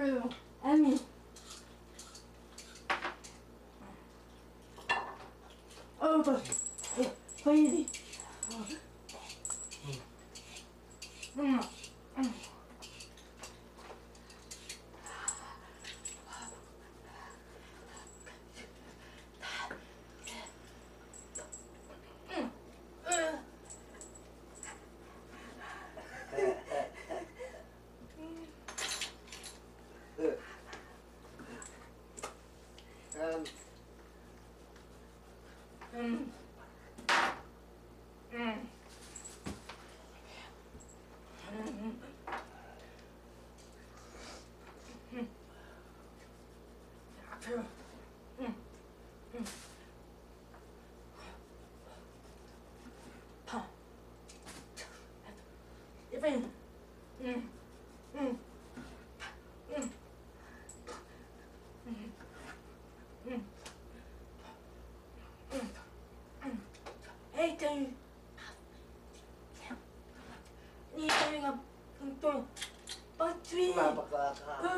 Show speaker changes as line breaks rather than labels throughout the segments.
ami. Ah, ぱり、うん、うん、うん。
Papakaka.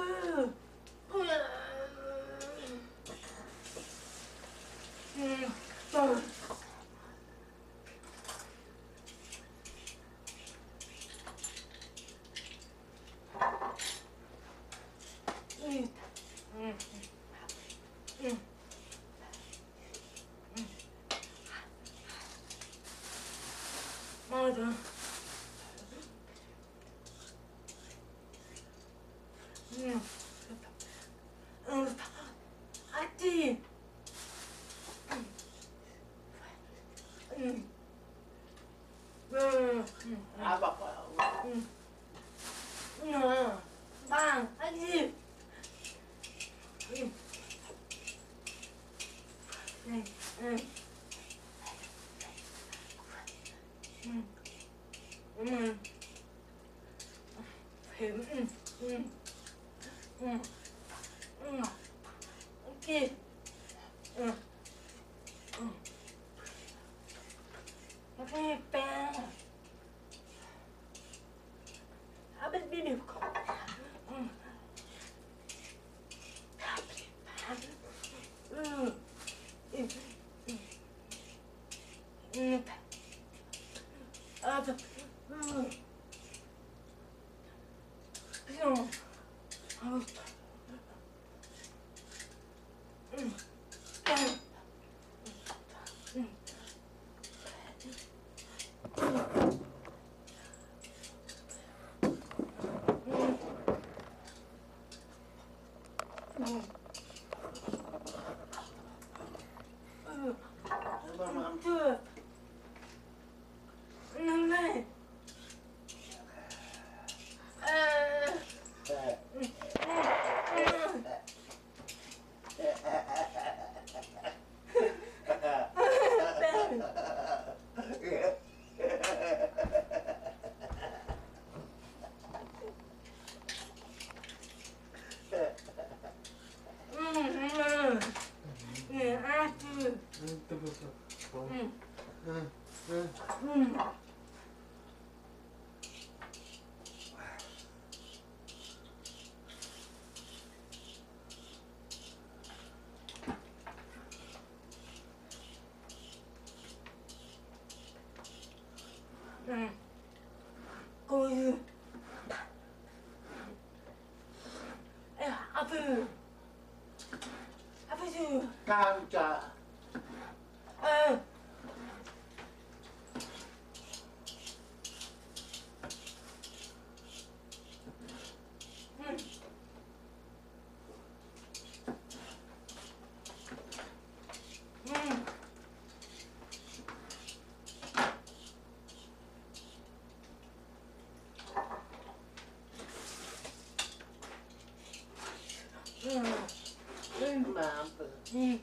Ah,
Abba
나한테 음. 싫어. 아 아유. 아유, 아프. 아프지.
깜짝.
嗯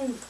Woo!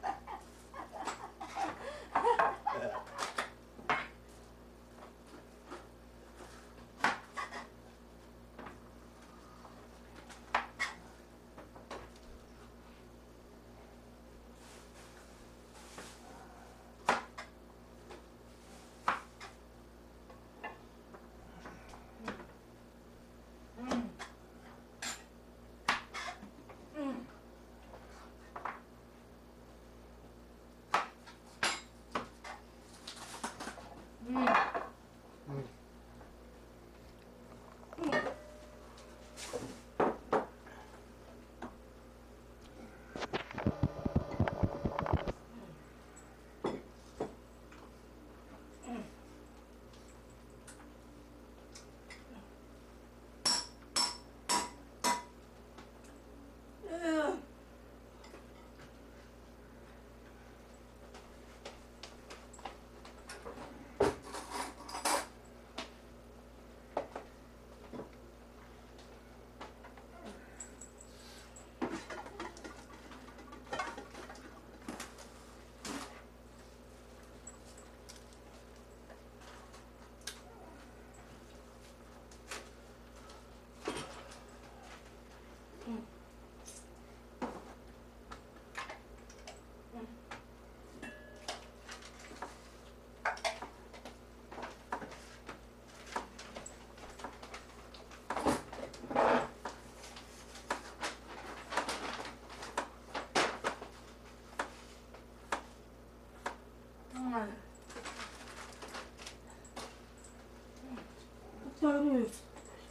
小六，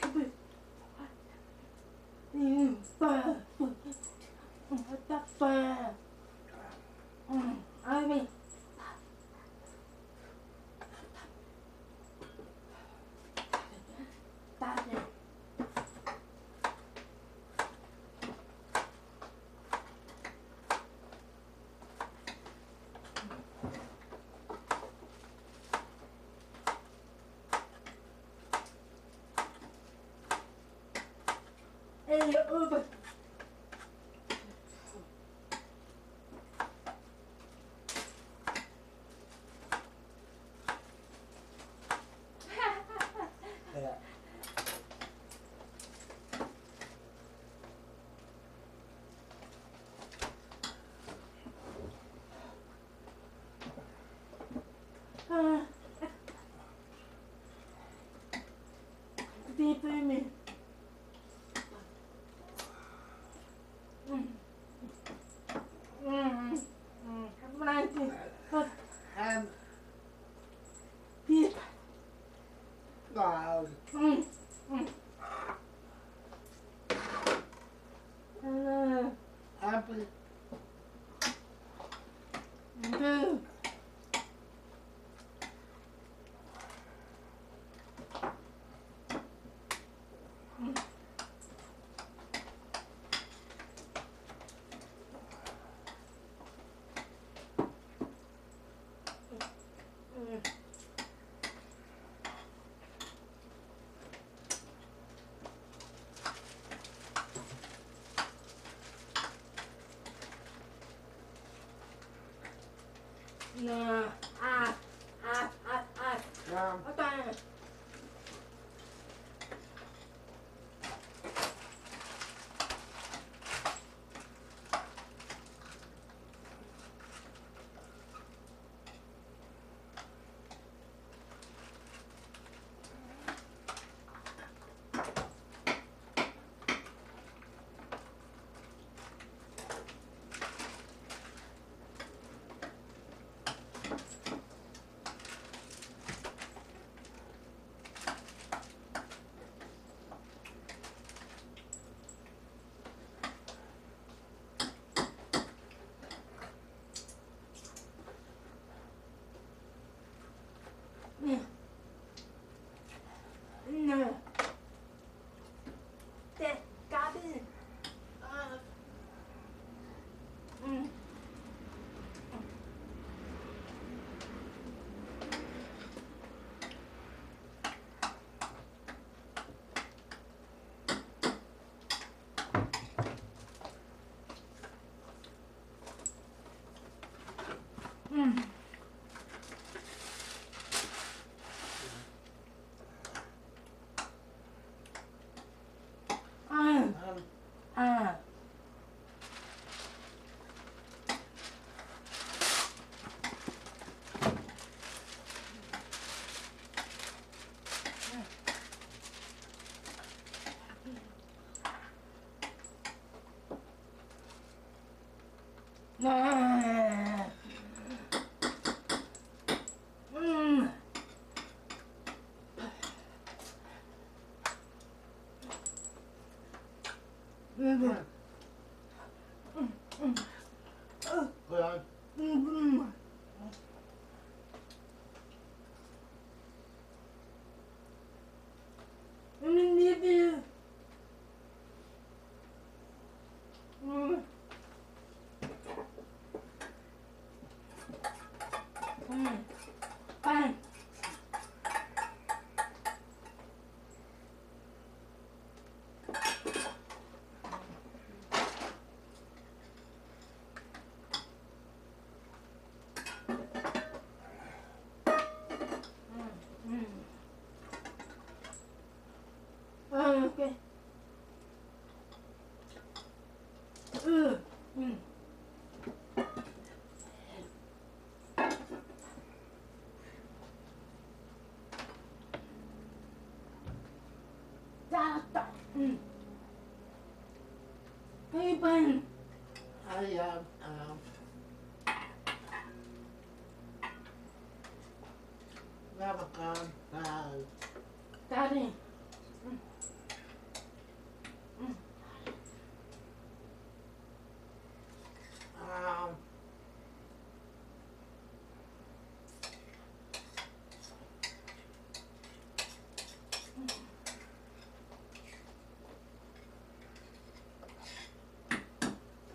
小，你爸，我，哎呀！哈哈！
对呀。
啊！对不起，你。
God.
Mm. Ah Ah, ah, ah, ah. Yeah. 음. 음. うん。うんうん。オッケーうんうん。ざーっとうんはいパン
I am um, Navakan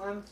one,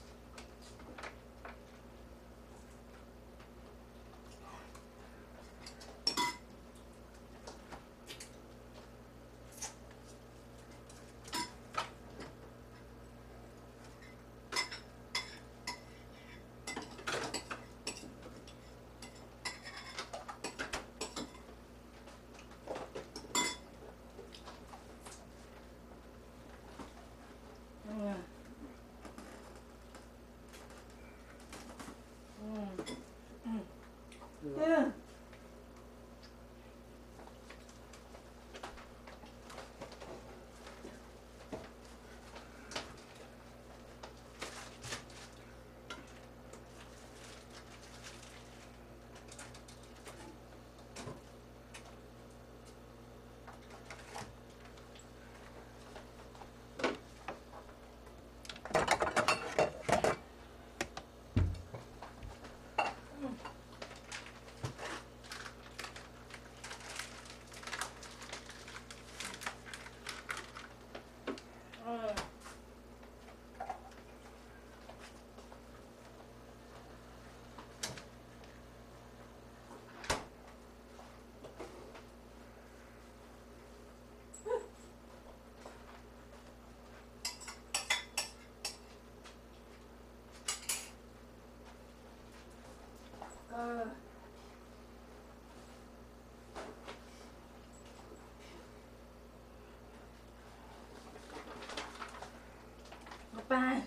Bye.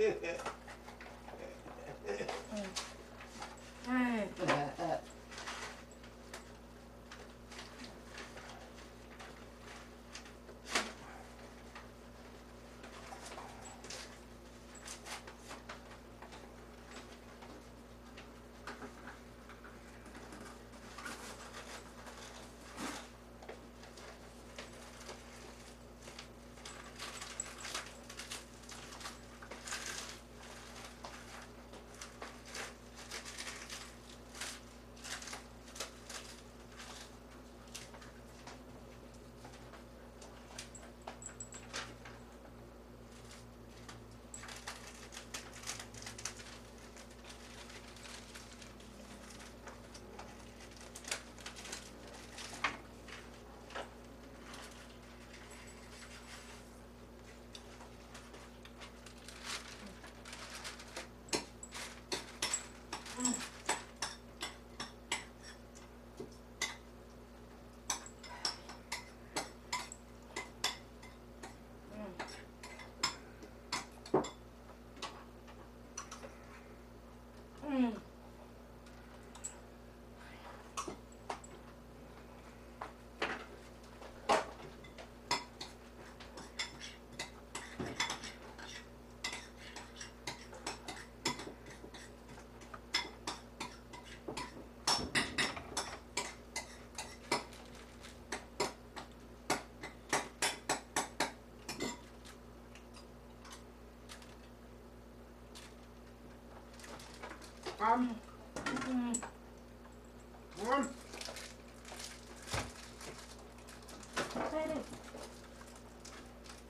Yeah.
Um,
mm,
um,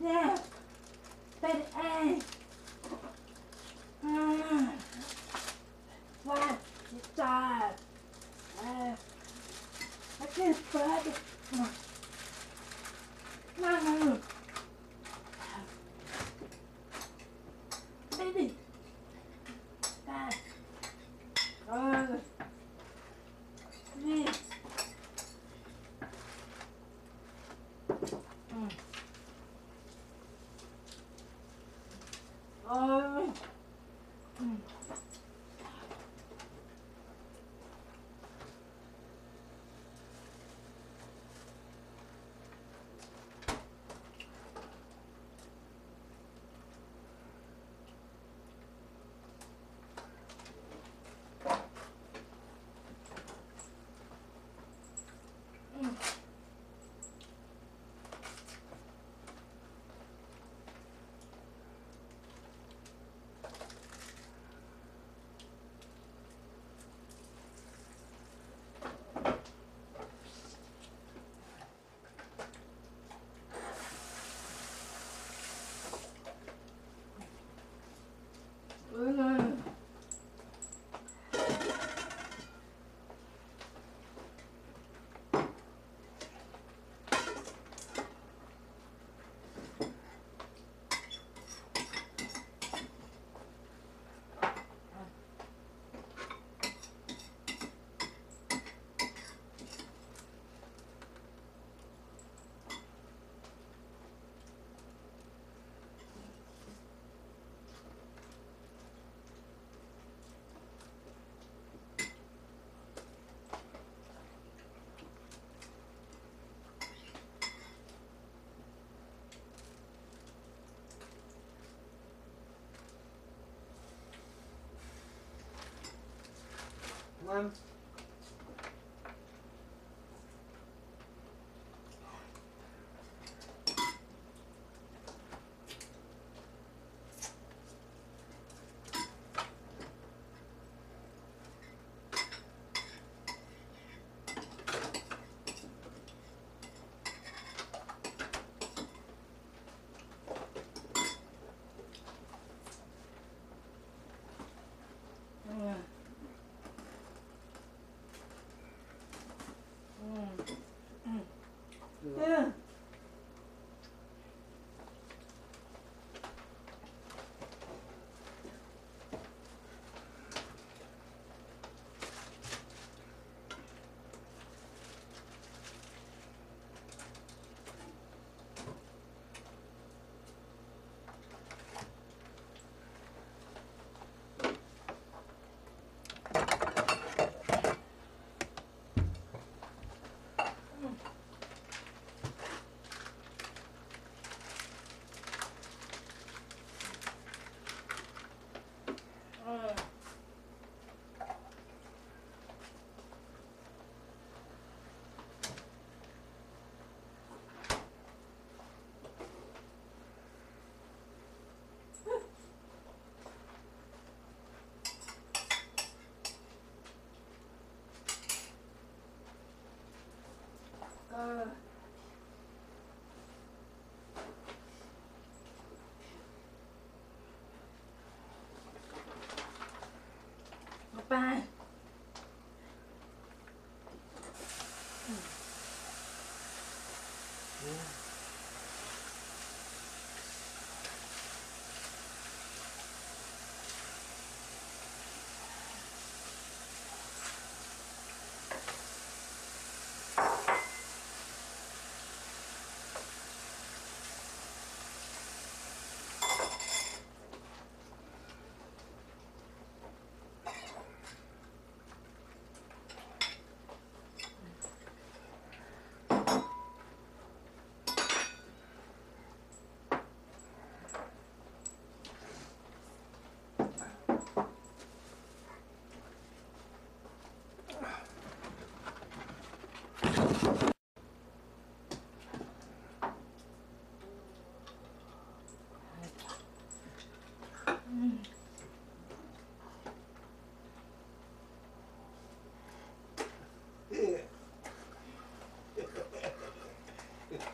yeah, but uh, uh, what? Is that? Uh, I can't find it.
month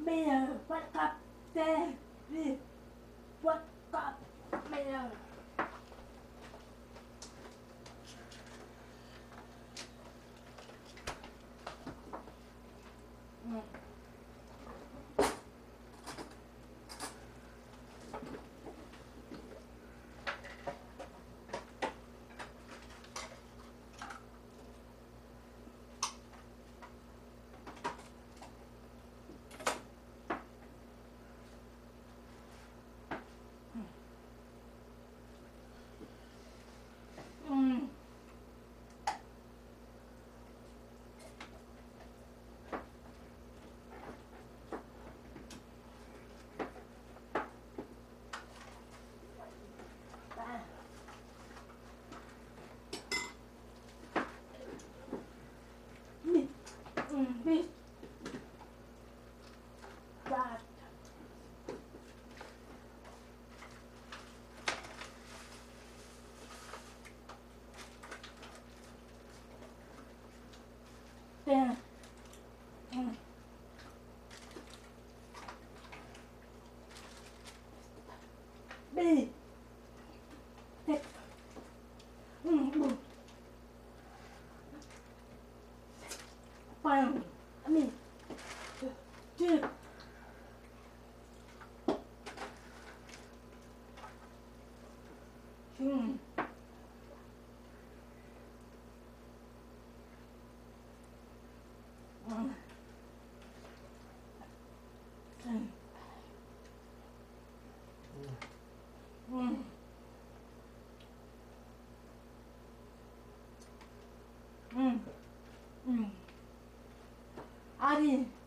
meia, vai cá Mm-hmm. I mean, dude. Charlie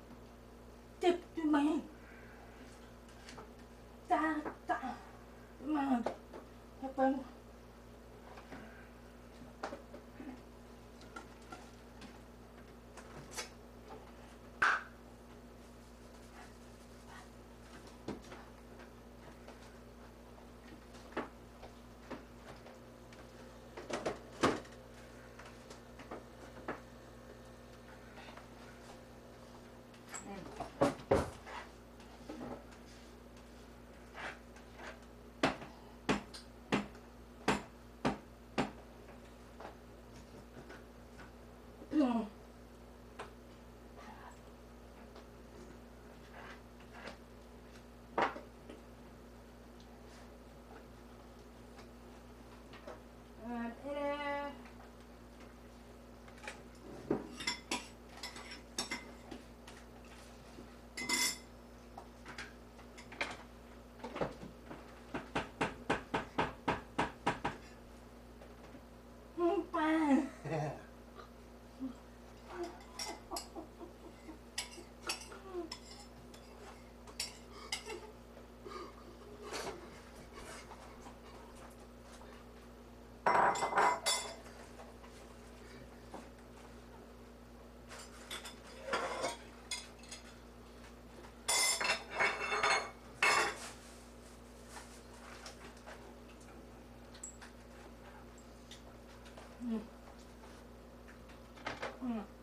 嗯。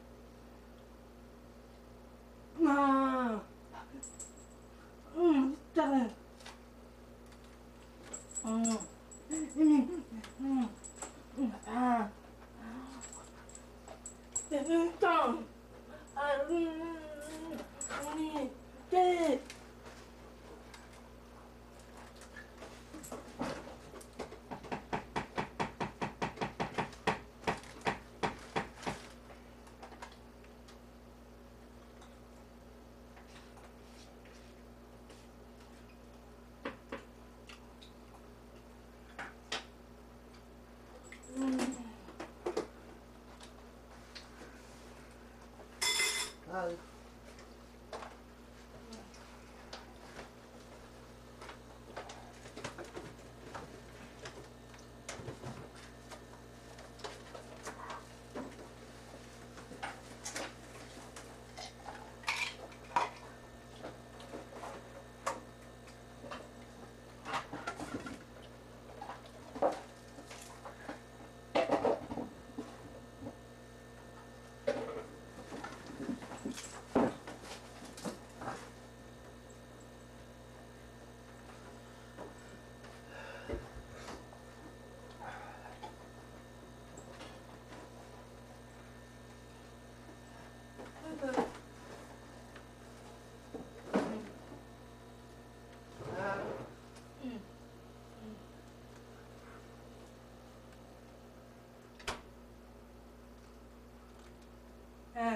み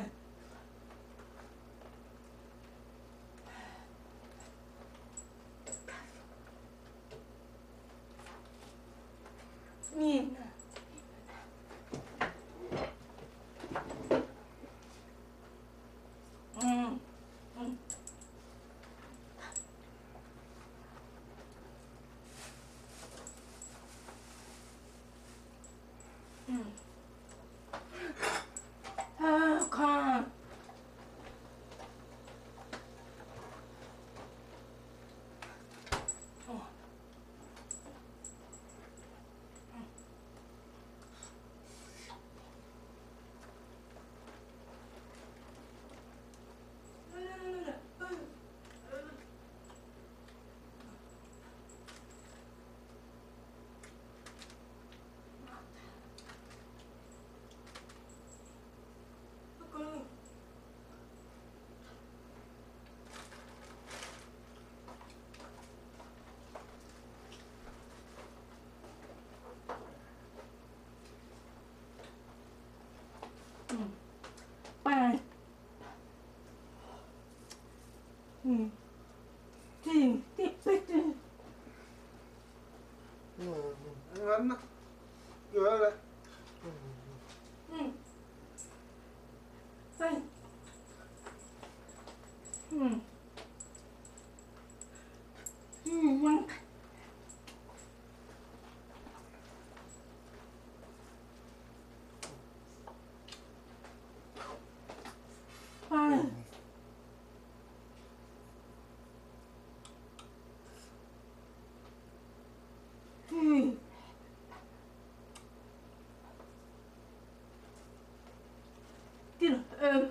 んな。うん。嗯拜。嗯。um,